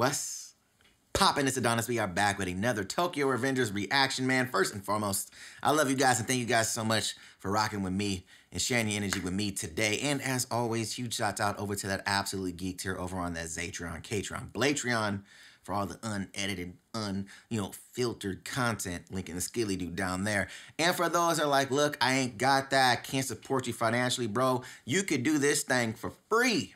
Wes. Poppin' it's Adonis. We are back with another Tokyo Revengers reaction, man. First and foremost, I love you guys and thank you guys so much for rocking with me and sharing your energy with me today. And as always, huge shout out over to that absolute geek here over on that Zatreon, Catreon, Blatreon for all the unedited, un, you know, filtered content. Link in the skilly dude down there. And for those that are like, look, I ain't got that, can't support you financially, bro. You could do this thing for free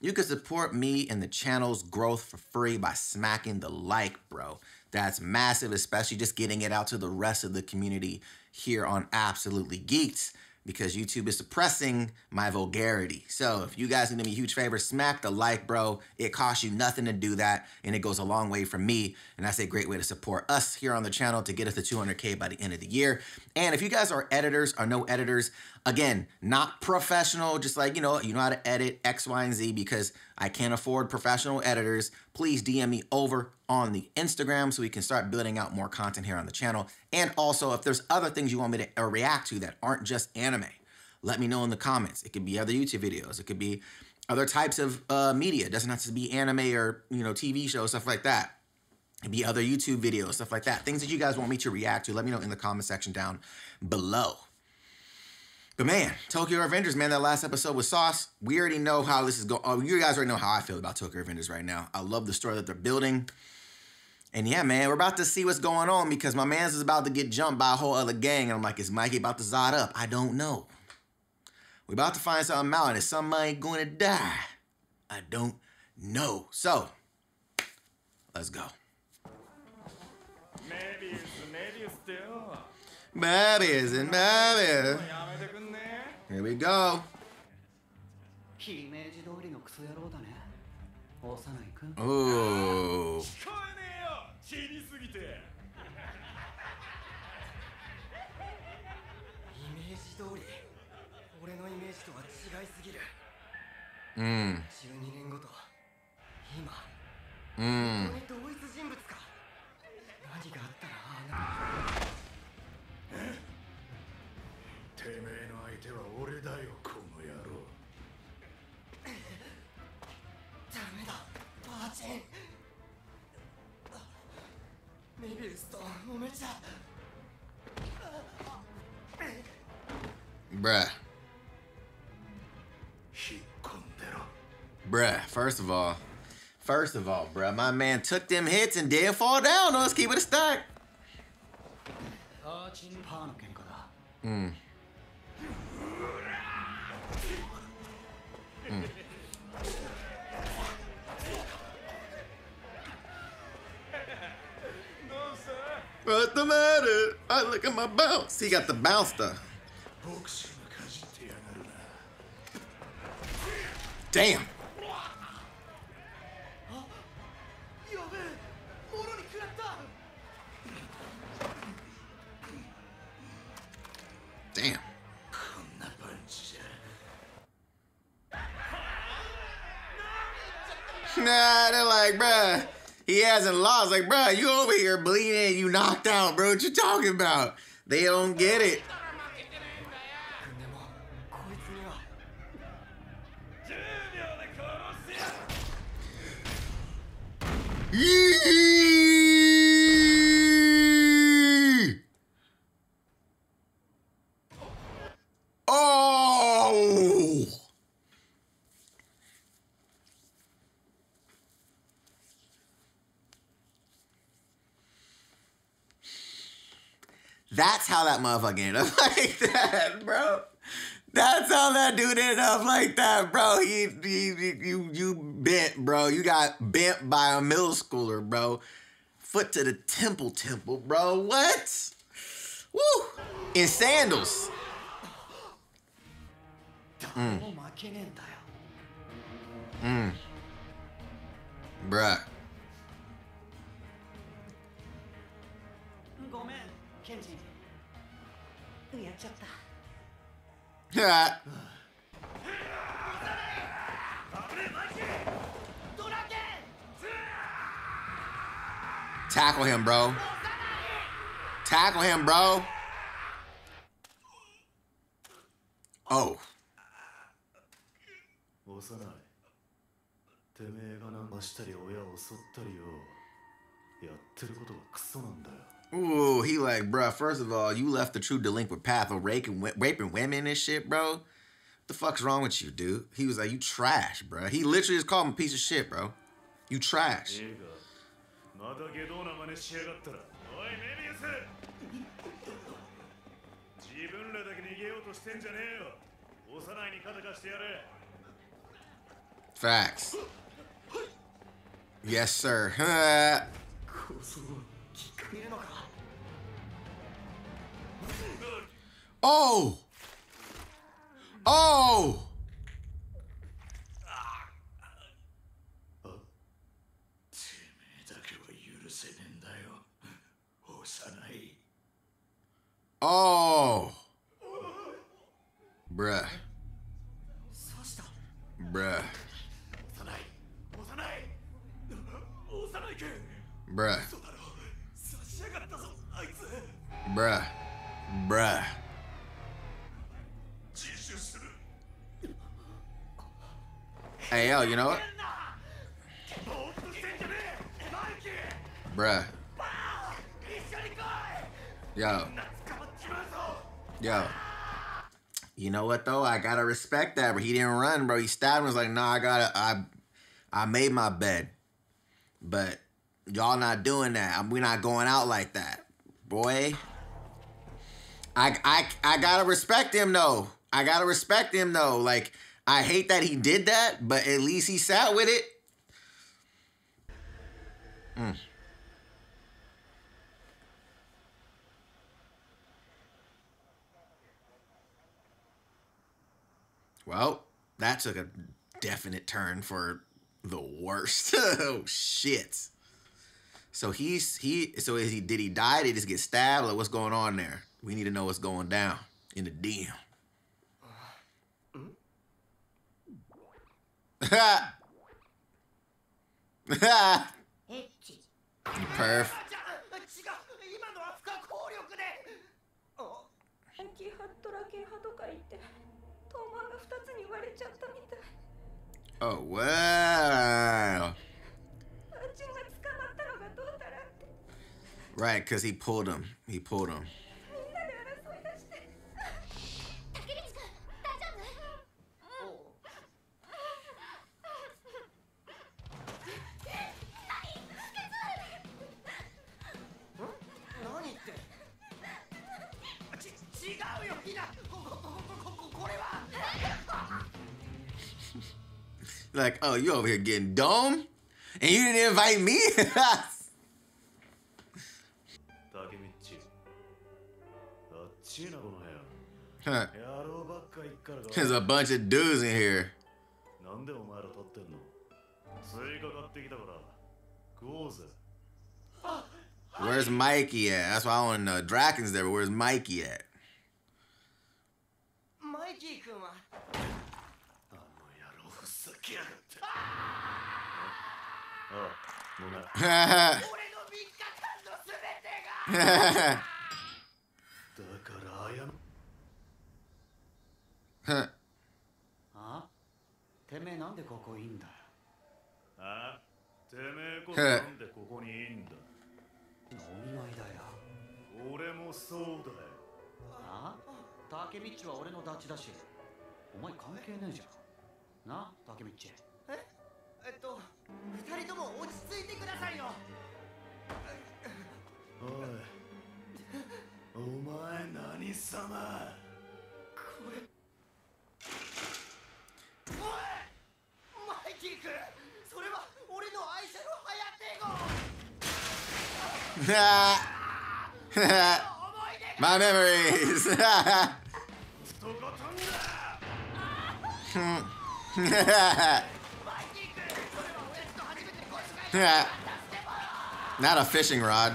you can support me and the channel's growth for free by smacking the like, bro. That's massive, especially just getting it out to the rest of the community here on Absolutely Geeked because YouTube is suppressing my vulgarity. So if you guys need me a huge favor, smack the like, bro. It costs you nothing to do that, and it goes a long way for me. And that's a great way to support us here on the channel to get us to 200K by the end of the year. And if you guys are editors or no editors, again, not professional, just like, you know, you know how to edit X, Y, and Z because I can't afford professional editors, please DM me over on the Instagram so we can start building out more content here on the channel. And also, if there's other things you want me to uh, react to that aren't just anime, let me know in the comments. It could be other YouTube videos. It could be other types of uh, media. It doesn't have to be anime or, you know, TV shows, stuff like that. It'd be other YouTube videos, stuff like that. Things that you guys want me to react to, let me know in the comment section down below. But man, Tokyo Revengers, man, that last episode with Sauce, we already know how this is going. Oh, you guys already know how I feel about Tokyo Revengers right now. I love the story that they're building. And yeah, man, we're about to see what's going on because my man's is about to get jumped by a whole other gang. And I'm like, is Mikey about to Zod up? I don't know. We're about to find something out. And is somebody going to die? I don't know. So, let's go. Maybe it's maybe still. Babies and babies. Here we go. イメージ通りのクソ野郎だね。幼い君 Ooh. 聞こえねえよ。知りすぎて。イメージ通り。俺のイメージとは違いすぎる。Mm. 12年後と。今。Mm. 本当に Bruh. Bruh, first of all, first of all, bruh, my man took them hits and did fall down. Let's keep it a stack. Mm. Mm. What's the matter? I look at my bounce. He got the bounce though. Damn. Damn. Nah, they're like, he hasn't lost. Like, bruh, you over here bleeding, you knocked out, bro. What you talking about? They don't get it. Oh! That's how that motherfucker ended up like that, bro. That's how that dude ended up like that, bro. He, he, he, you, you bent, bro. You got bent by a middle schooler, bro. Foot to the temple, temple, bro. What? Woo! In sandals. Mm. Mm. Bruh. Tackle him, bro. Tackle him, bro. Oh. 幼いてめえがなんかしたり親を襲ったりよやってることがクソなんだよ Ooh, he like, bro. First of all, you left the true delinquent path of raping, raping women and shit, bro. What the fuck's wrong with you, dude? He was like, you trash, bro. He literally just called him a piece of shit, bro. You trash. Facts. Yes, sir. てい。お。Hey, yo, you know what? Bruh. Yo. Yo. You know what though? I gotta respect that, bro. He didn't run, bro. He stabbed and Was like, nah, I gotta, I, I made my bed, but y'all not doing that. We not going out like that, boy. I, I, I gotta respect him though. I gotta respect him though. Like, I hate that he did that, but at least he sat with it. Mm. Well, that took a definite turn for the worst. oh shit. So he's he so is he did he die? Did he just get stabbed? Like what's going on there? We need to know what's going down in the DM. Perf. Oh, wow. Right, because he pulled him. He pulled him. Like, oh, you over here getting dome? And you didn't invite me? huh. There's a bunch of dudes in here. Where's Mikey at? That's why I want to know. Draken's there, but where's Mikey at? Mikey だからあやのあ？あてめえなんでここいんだあ？てめえこそなんでここにいんだ？お見舞いだよ。俺もそうだよ。あ？タケミッチは俺のダチだし。お前関係ねえじゃん。な？タケミッチ。二人とも落ち着いてくださいよ。おい。お前何様。マイキー君それは俺の愛車のハヤテゴ思い出が My memories. Yeah. Not a fishing rod.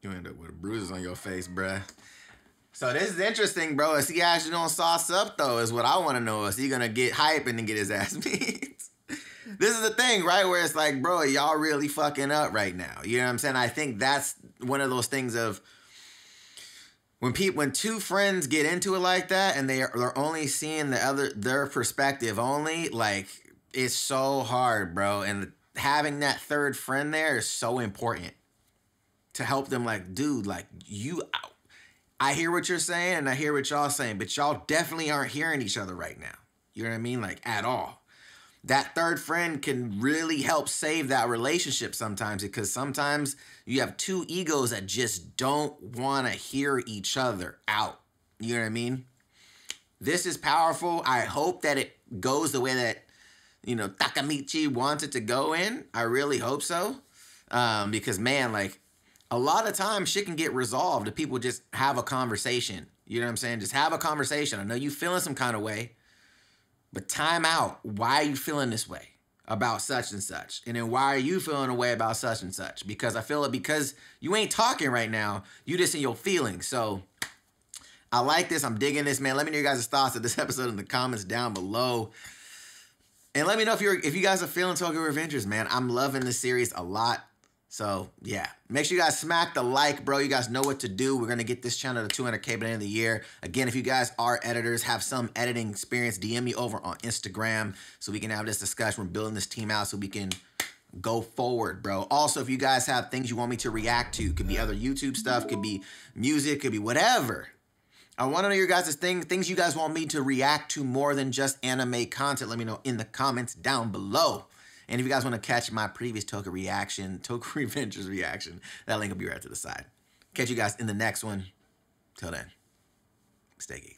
You end up with bruises on your face, bruh. So this is interesting, bro. Is he actually gonna sauce up though? Is what I want to know. Is he gonna get hype and then get his ass beat? this is the thing, right? Where it's like, bro, y'all really fucking up right now. You know what I'm saying? I think that's one of those things of when people when two friends get into it like that and they are they're only seeing the other their perspective only, like it's so hard, bro. And having that third friend there is so important to help them like, dude, like you I hear what you're saying and I hear what y'all saying, but y'all definitely aren't hearing each other right now. You know what I mean? Like at all. That third friend can really help save that relationship sometimes because sometimes you have two egos that just don't want to hear each other out. You know what I mean? This is powerful. I hope that it goes the way that, you know, Takemichi wants it to go in. I really hope so. Um, because, man, like, a lot of times shit can get resolved if people just have a conversation. You know what I'm saying? Just have a conversation. I know you feeling some kind of way, but time out. Why are you feeling this way about such and such? And then why are you feeling a way about such and such? Because I feel it because you ain't talking right now. You just in your feelings. So I like this. I'm digging this, man. Let me know your guys' thoughts of this episode in the comments down below. And let me know if you're if you guys are feeling Tokyo Revengers, man. I'm loving this series a lot. So yeah, make sure you guys smack the like, bro. You guys know what to do. We're gonna get this channel to 200k by the end of the year. Again, if you guys are editors, have some editing experience, DM me over on Instagram so we can have this discussion. We're building this team out so we can go forward, bro. Also, if you guys have things you want me to react to, could be other YouTube stuff, could be music, could be whatever. I want to know your guys' thing, things you guys want me to react to more than just anime content. Let me know in the comments down below. And if you guys want to catch my previous Toka reaction, Toka Revengers reaction, that link will be right to the side. Catch you guys in the next one. Till then, stay geeked.